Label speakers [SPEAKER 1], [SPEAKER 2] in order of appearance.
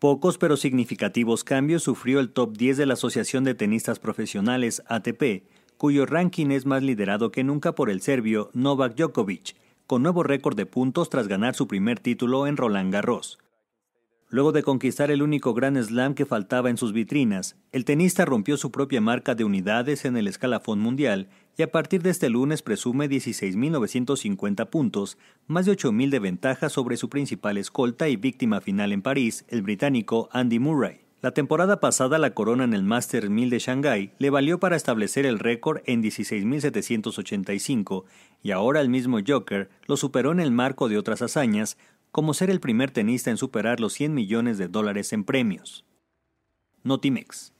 [SPEAKER 1] Pocos pero significativos cambios sufrió el top 10 de la Asociación de Tenistas Profesionales ATP, cuyo ranking es más liderado que nunca por el serbio Novak Djokovic, con nuevo récord de puntos tras ganar su primer título en Roland Garros. Luego de conquistar el único Grand Slam que faltaba en sus vitrinas, el tenista rompió su propia marca de unidades en el escalafón mundial y a partir de este lunes presume 16.950 puntos, más de 8.000 de ventaja sobre su principal escolta y víctima final en París, el británico Andy Murray. La temporada pasada la corona en el Masters 1000 de Shanghái le valió para establecer el récord en 16.785 y ahora el mismo Joker lo superó en el marco de otras hazañas como ser el primer tenista en superar los 100 millones de dólares en premios. Notimex.